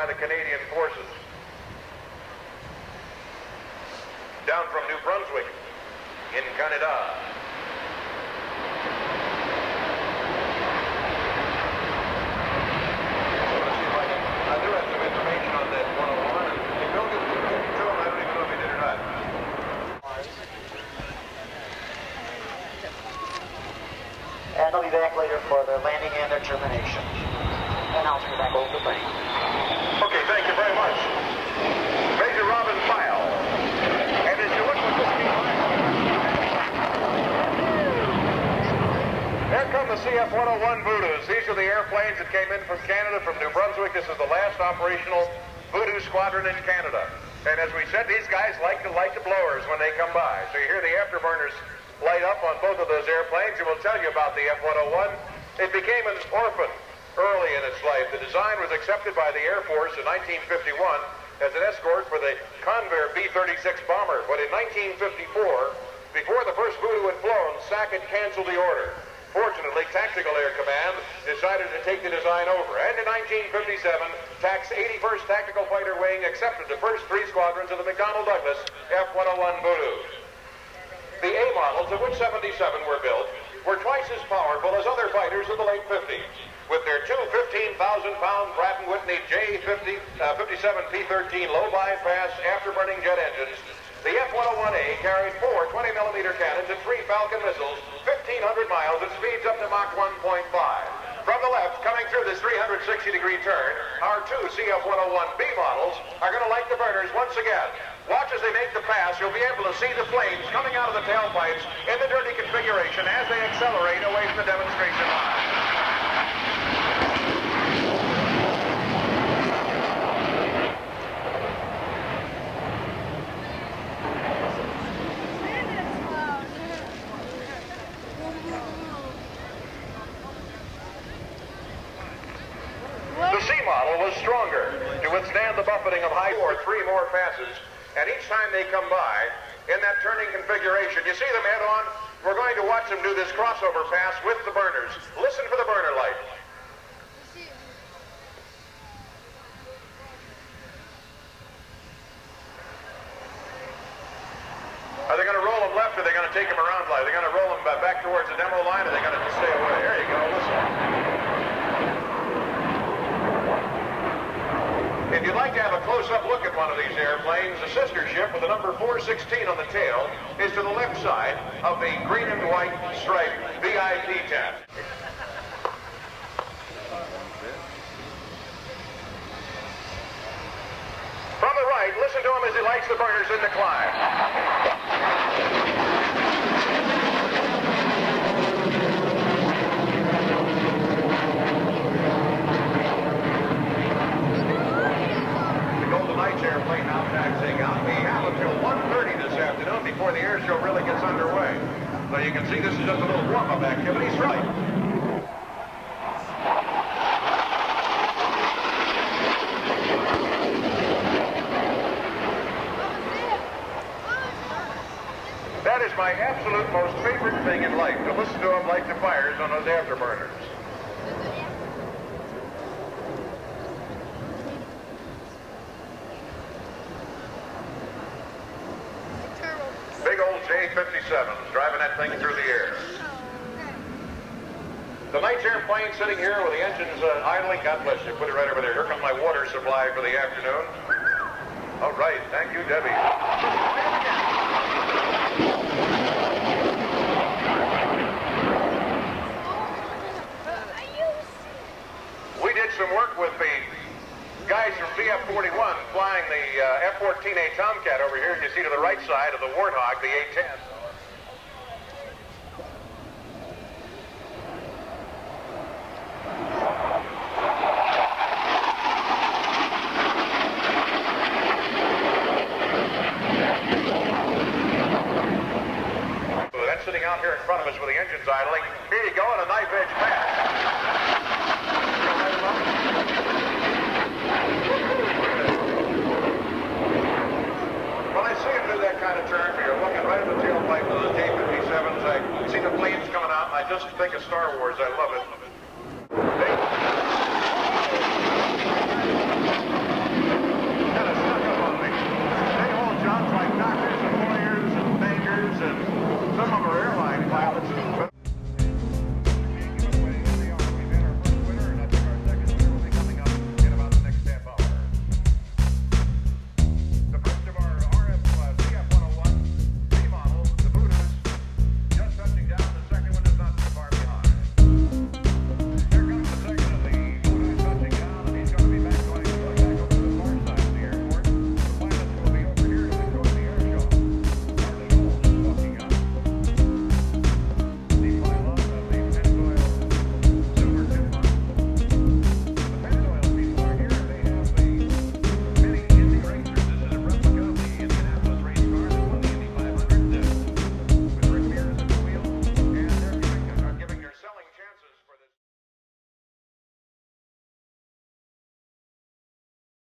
by the Canadian forces. Down from New Brunswick in Canada. and I'll be back later for their landing and their termination. And I'll turn back over to Bunny. Okay, thank you very much. Major Robin File. And as you look at this Here come the CF-101 Voodoos. These are the airplanes that came in from Canada, from New Brunswick. This is the last operational Voodoo squadron in Canada. And as we said, these guys like to light the blowers when they come by. So you hear the afterburners light up on both of those airplanes, and we'll tell you about the F-101. It became an orphan early in its life. The design was accepted by the Air Force in 1951 as an escort for the Convair B-36 bomber. But in 1954, before the first Voodoo had flown, Sackett canceled the order. Fortunately, Tactical Air Command decided to take the design over. And in 1957, TAC's 81st Tactical Fighter Wing accepted the first three squadrons of the McDonnell Douglas F-101 Voodoo. The A models, of which 77 were built, were twice as powerful as other fighters of the late 50s. With their two 15,000-pound Pratt & Whitney J-50, uh, 57 P-13 low bypass afterburning jet engines, the F-101A carried four 20-millimeter cannons and three Falcon missiles, 1,500 miles at speeds up to Mach 1.5. From the left, coming through this 360-degree turn, our two CF-101B models are going to light the burners once again. Watch as they make the pass. You'll be able to see the flames coming out of the tailpipes in the dirty configuration as they accelerate away from the demonstration line. The C model was stronger to withstand the buffeting of high or three more passes. And each time they come by in that turning configuration, you see them head on. We're going to watch them do this crossover pass with the burners. Listen for the burner light. Are they going to roll them left or are they going to take them around light? Are they going to roll them back towards the demo line or are they going to stay away? There you go. Listen. If you'd like to have a close-up look at one of these airplanes, the sister ship with the number 416 on the tail is to the left side of the green and white striped VIP tent. From the right, listen to him as he lights the burners in the climb. The Golden Knights airplane now taxiing out. We have until 1.30 this afternoon before the air show really gets underway. So you can see this is just a little warm-up That is my absolute most favorite thing in life, to listen to them light the fires on those afterburners. Big old J-57s driving that thing through the air. The Knights airplane sitting here with the engines uh, idling. God bless you. Put it right over there. Here comes my water supply for the afternoon. All right. Thank you, Debbie. We did some work with the guys from VF-41 flying the uh, F-14A Tomcat over here. You see to the right side of the Warthog, the A-10. So that's sitting out here in front of us with the engines idling. Here you go, and a knife edge pass. When I see him do that kind of turn, you're looking right at the tailpipe of the J-57s. I see the flames coming out, and I just think Star Wars. I love.